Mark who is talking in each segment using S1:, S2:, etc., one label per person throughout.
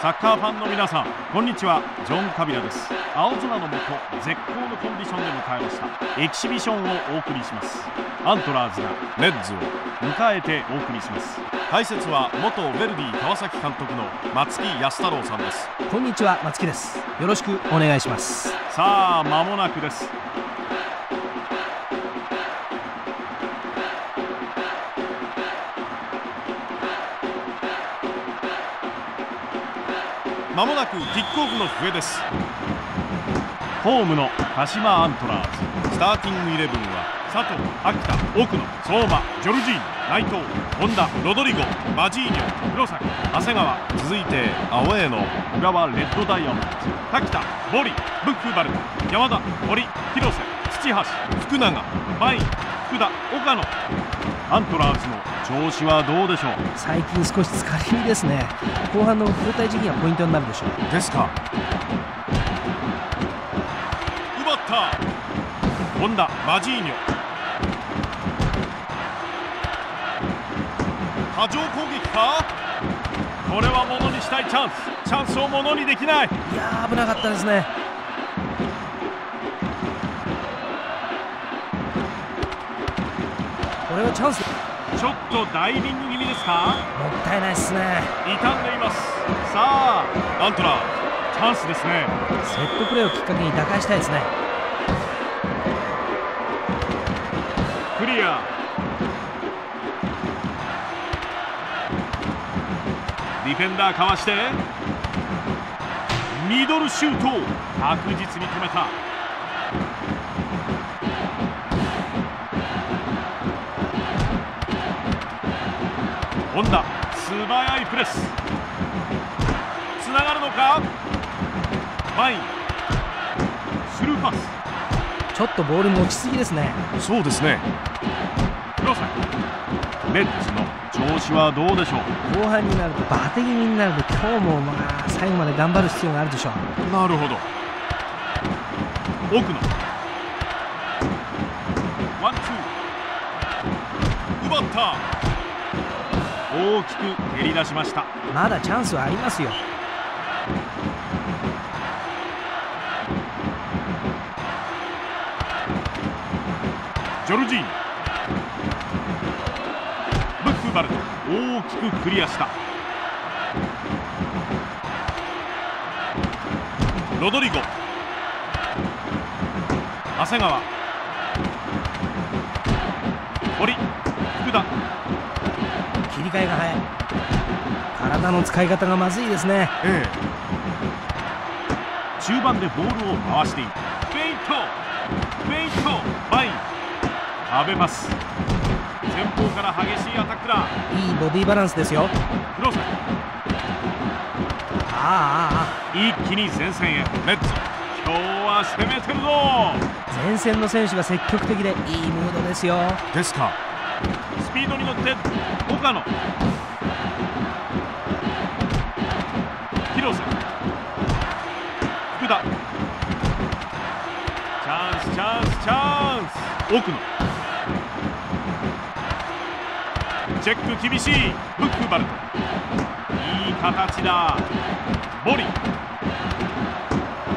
S1: サッカーファンの皆さんこんにちは。ジョン・カビラです。青空の下絶好のコンディションで迎えました。エキシビションをお送りします。アントラーズがレッズを迎えてお送りします。解説は元ヴェルディ川崎監督の松木安太郎さんです。
S2: こんにちは松木です。よろしくお願いします。
S1: さあ間もなくですまもなくキックオフの笛です。ホームの鹿島アントラーズ。スターティングイレブンは佐藤秋田奥野相馬ジョルジーニ内藤本田ロドリゴマジーニョ黒崎長谷川続いてアウェーの浦和レッドダイヤモンド滝田ボリブッフバル山田森広瀬土橋福永マイン福田岡野。アントラーズの調子はどうでしょう？
S2: 最近少し疲れ気味ですね。後半の交代時期がポイントになるでしょう。
S1: ですか。奪った。本田マジーニョ。波状攻撃か？これはものにしたいチャンス。チャンスをものにできない。
S2: いやー危なかったですね。これはチャンス
S1: ちょっとダイビング気味ですか？
S2: もったいないですね。
S1: 傷んでいます。さあアントラーチャンスですね。
S2: セットプレーをきっかけに打開したいですね。
S1: クリア。ディフェンダーかわして。ミドルシュート。確実に止めた本田素早いプレス。つながるのか？前。にスルーパス。
S2: ちょっとボールも落ちすぎですね。
S1: そうですね。黒崎。レッズの調子はどうでしょう？
S2: 後半になるとバテ気味になると今日もまあ最後まで頑張る必要があるでしょう。
S1: なるほど。奥野。ワンツー。奪った大きく蹴り出しました。
S2: まだチャンスはありますよ。
S1: ジョルジー。ニブッフバルト。大きくクリアした。ロドリゴ。長谷川。堀。福田
S2: 切り替えが早い。体の使い方がまずいですね。
S1: ええ。中盤でボールを回している。フェイント。フェイント。前に。食べます。前方から激しいアタックだ。
S2: いいボディバランスですよ。
S1: 黒崎
S2: あああ。
S1: 一気に前線へ。レッツ。今日は攻めてるぞ。
S2: あ前線の選手が積極的でいいムードですよ。
S1: ですかスピードに乗って岡野。広瀬。福田。チャンスチャンスチャンス。奥野。チェック厳しい。ブックバルト。いい形だ。ボリ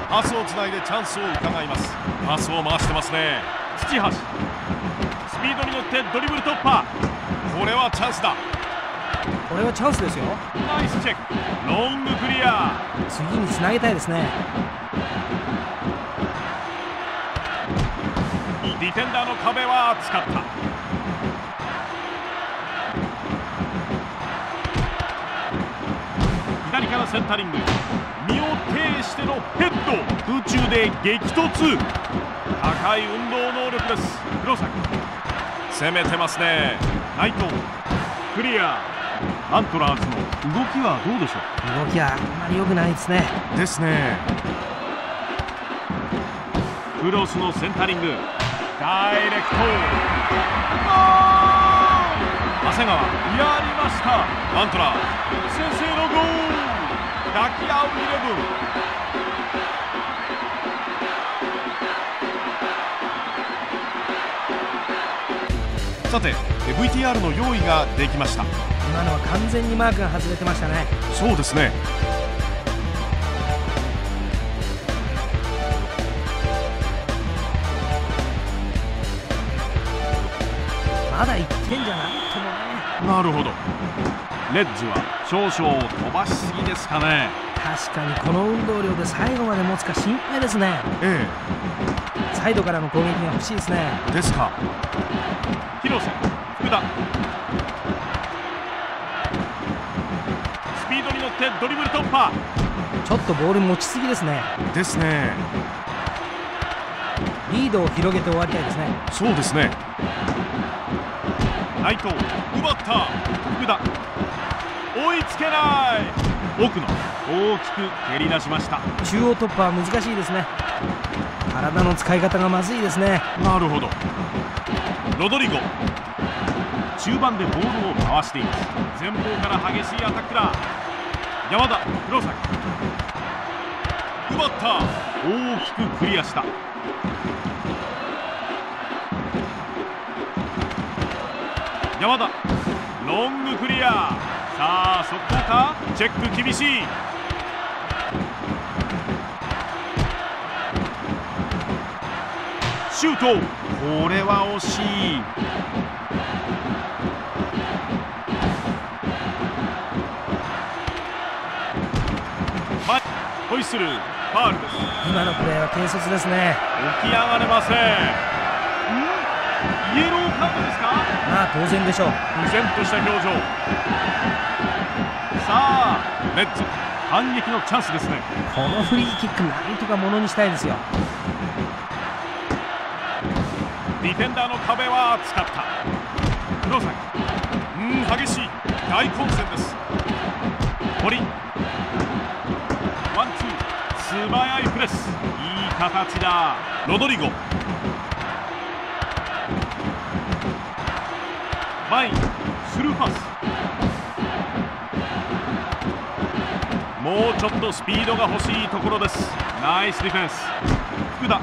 S1: パスをつないでチャンスを伺います。パスを回してますね。土橋。スピードに乗ってドリブル突破。これはチャンスだ。
S2: これはチャンスですよ。
S1: ナイスチェック。ロングクリア。
S2: 次につなげたいですね。
S1: ディフェンダーの壁は厚かった。左からセンタリング。身を挺してのヘッド。空中で激突。高い運動能力です。黒崎攻めてますね。内藤クリア。アントラーズの動きはどうでしょ
S2: 動きはあんまり良くないですね。
S1: うですね。クロスのセンタリング。ダイレクト。長谷川。やりました。アントラー。先制のゴール。抱き合うイレブンさて VTR の用意ができました。
S2: 今のは完全にマークが外れてましたね。
S1: そうですね。
S2: まだ1点じゃない？ともね。
S1: なるほど。レッズは少々飛ばしすぎですかね。
S2: 確かにこの運動量で最後まで持つか心配ですね。
S1: ええ。
S2: サイドからの攻撃が欲しいですね。
S1: ですか。広瀬福田。スピードに乗ってドリブル突破。
S2: ちょっとボール持ちすぎですね。
S1: ですね。
S2: リードを広げて終わりたいですね。
S1: そうですね。内藤奪った福田。追いつけない。奥野大きく蹴り出しました。
S2: 中央突破は難しいですね体の使い方がまずいですね。
S1: なるほど。ロドリゴ。中盤でボールを回しています。前方から激しいアタックだ。山田黒崎。奪った。大きくクリアした。山田ロングクリア。さあ速攻か？チェック厳しい。シュート。これは惜しい。はいホイッスル。ファールです。
S2: 今のプレーは軽率ですね。
S1: 起き上がれません。ん？イエローカードですか？
S2: まあ当然でしょう。
S1: 依然とした表情。さあレッズ反撃のチャンスですね。
S2: このフリーキックなんとかものにしたいですよ
S1: ディフェンダーの壁は使った。黒崎。うん激しい。大混戦です。堀。ワンツー。素早いプレス。いい形だ。ロドリゴ。前。にスルーパス。もうちょっとスピードが欲しいところです。ナイスディフェンス。福田。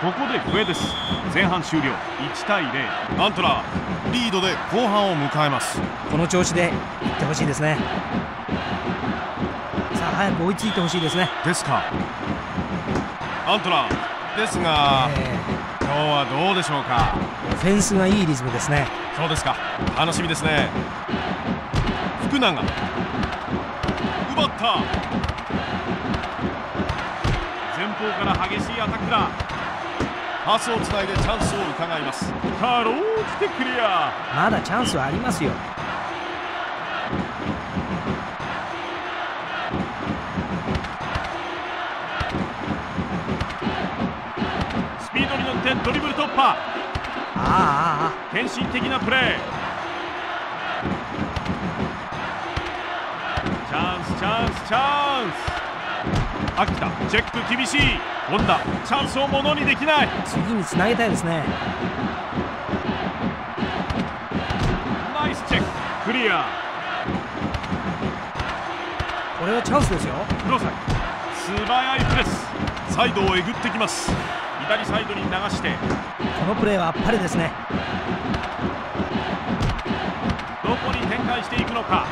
S1: ここで笛です。前半終了。1対0アントラー。リードで後半を迎えます。
S2: この調子でいってほしいですね。さあ早く追いついてほしいですね。
S1: ですか。アントラー。ですが、
S2: え
S1: 今日はどうでしょうか。
S2: フェンスがいいリズムですね。
S1: そうですか。楽しみですね。福永。奪った。前方から激しいアタックだパスをつないでチャンスを伺います。かろうじてクリア。
S2: まだチャンスはありますよ。
S1: スピードに乗ってドリブル突破。
S2: あああ。
S1: 献身的なプレー。チャンスチャンスチャンス。秋田チェック厳しい本田チャンスをものにできない。
S2: 次につなげたいですね。
S1: ナイスチェッククリア。
S2: これはチャンスですよ。
S1: 黒崎素早いプレス。サイドをえぐってきます。左サイドに流して。
S2: このプレーはあっぱれですね。
S1: どこに展開していくのか。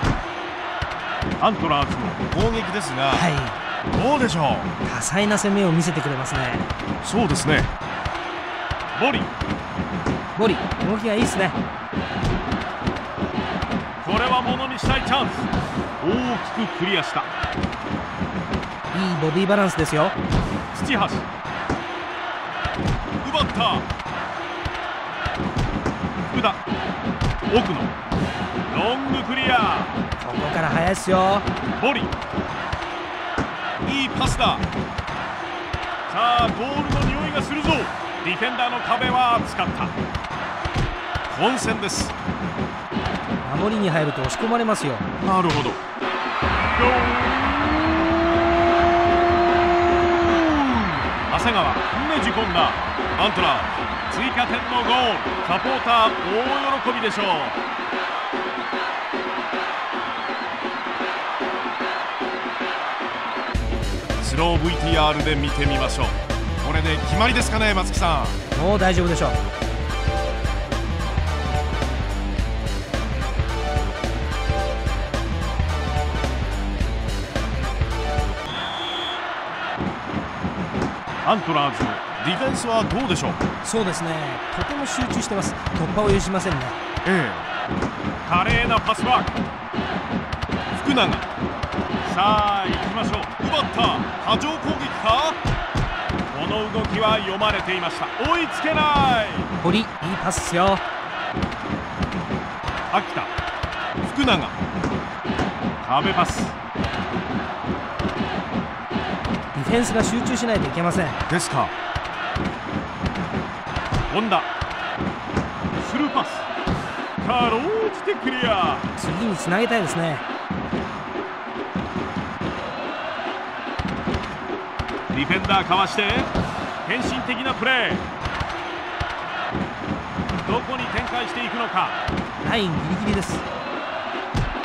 S1: アントラーズの攻撃ですが、
S2: はい
S1: どうでしょ
S2: 多彩な攻めを見せてくれますね。
S1: うそうですね。ボリ
S2: ボリ動きがいいですね。
S1: これはものにしたいチャンス。大きくクリアした。
S2: いいボディバランスですよ。
S1: 土橋。奪った。福田。奥野。ロングクリア。
S2: ここから速いですよ。
S1: ボリいいパスだ。さあゴールの匂いがするぞ。ディフェンダーの壁は使った。混戦です。
S2: 守りに入ると押し込まれますよ。
S1: なるほど。ゴール長谷川ねじ込んだアントラー追加点のゴール。サポーター大喜びでしょうスロー VTR で見てみましょう。これで決まりですかね松木さん。
S2: もう大丈夫でしょう。
S1: アントラーズのディフェンスはどうでしょう？
S2: そうですね。とても集中してます。突破を許しませんね。
S1: ええ。華麗なパスワーク。福永さあ行きましょう。奪った。波状攻撃か？この動きは読まれていました。追いつけない。
S2: 堀いいパスっすよ。
S1: 秋田。福永。壁パス。
S2: ディフェンスが集中しないといけません。
S1: ですか。本田。スルーパス。かろうじてクリア。
S2: 次につなげたいですね
S1: ディフェンダーかわして献身的なプレー。どこに展開していくのか。
S2: ラインギリギリです。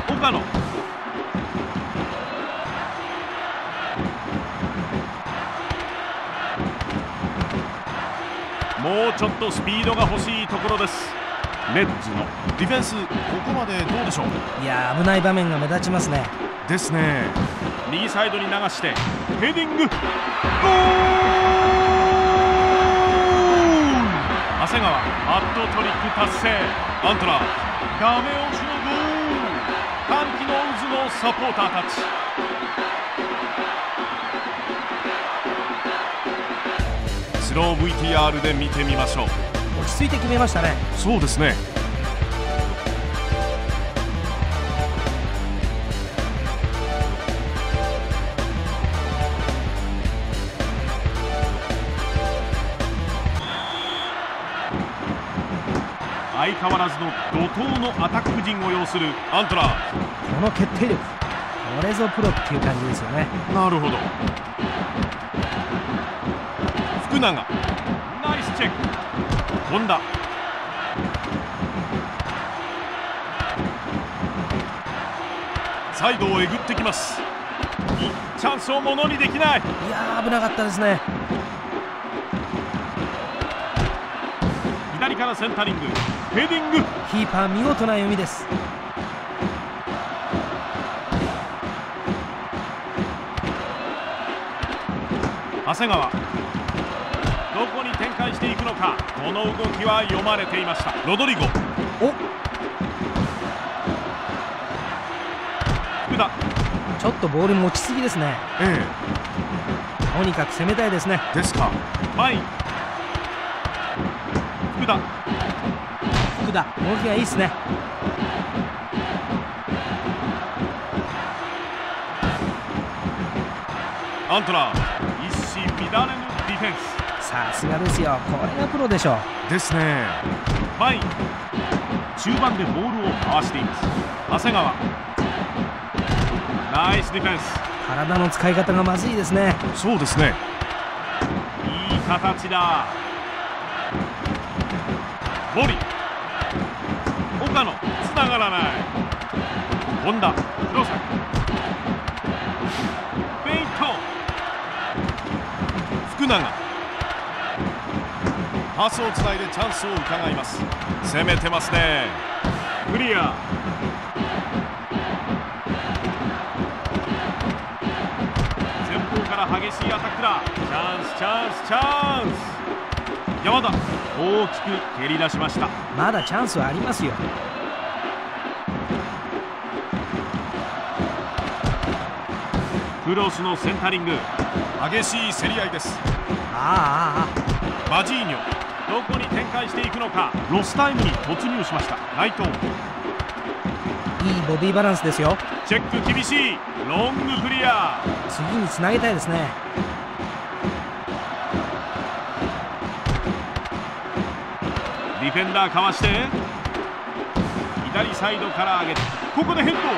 S1: 岡野。もうちょっとスピードが欲しいところです。レッズの。ディフェンスここまでどうでしょう？
S2: いや危ない場面が目立ちますね。
S1: ですね右サイドに流してヘディング。ゴール！長谷川ハットトリック達成。アントラー。ダメ押しのゴール。歓喜の渦のサポーターたち。スロー VTR で見てみましょう。
S2: 落ち着いて決めましたね。
S1: そうですね相変わらずの怒涛のアタック陣を要するアントラー。
S2: この決定力。これぞプロっていう感じですよね。
S1: なるほど。福永。ナイスチェック。本田。サイドをえぐってきます。チャンスをものにできない。
S2: いやー危なかったですね
S1: 左からセンタリング。ヘディング。
S2: キーパー見事な読みです。
S1: 長谷川。どこに展開していくのか。この動きは読まれていました。ロドリゴ。
S2: お。
S1: 福田。
S2: ちょっとボール持ちすぎですね。
S1: え
S2: とにかく攻めたいですね。
S1: えですか。前福田。
S2: 福田動きがいいですね。
S1: アントラー一糸乱れぬディフェン
S2: さすがですよ。これがプロでしょう。
S1: スですね。ファイン中盤でボールを回しています。長谷川。ナイスディフェンス。
S2: 体の使い方がまずいですね。
S1: そうですね。いい形だ森。岡野つながらない。本田黒崎。フェイント。福永。パスをつないでチャンスを伺います。攻めてますね。クリア。前方から激しいアタックだ。チャンスチャンスチャンス。山田。大きく蹴り出しました。
S2: まだチャンスはありますよ。
S1: クロスのセンタリング。激しい競り合いです。
S2: ああ。ああ
S1: マジーニョどこに展開していくのか。ロスタイムに突入しました。内藤
S2: いいボディバランスですよ。
S1: チェック厳しい。ロングクリア。
S2: 次につなげたいですね
S1: ディフェンダーかわして左サイドから上げてここでヘッドどっ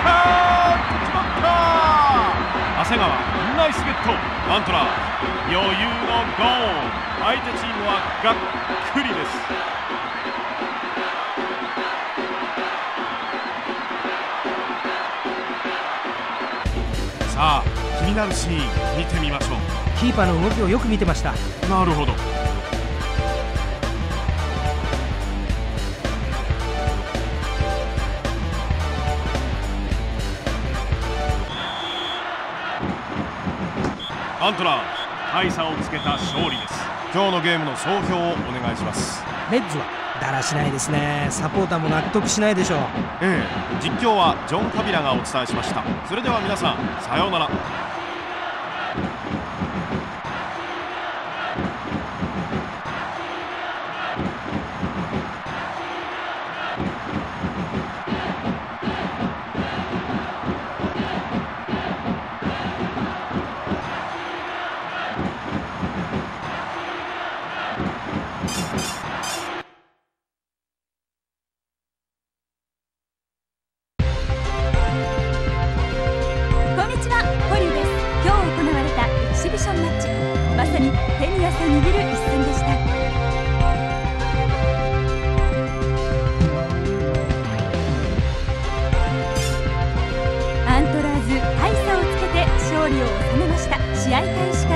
S1: か決まった!長谷川ナイスゲットアントラー余裕のゴール。相手チームはがっくりです。さあ気になるシーン見てみましょ
S2: キーパーの動きをよく見てました。
S1: うなるほどアントラー大差をつけた勝利です。
S3: 今日のゲームの総評をお願いします。
S2: レッズはだらしないですね。サポーターも納得しないでしょう。
S3: ええ実況はジョン・カビラがお伝えしました。それでは皆さんさようなら
S4: デションマッチ。まさに手に汗握る一戦でした。アントラーズ大差をつけて勝利を収めました。試合開始から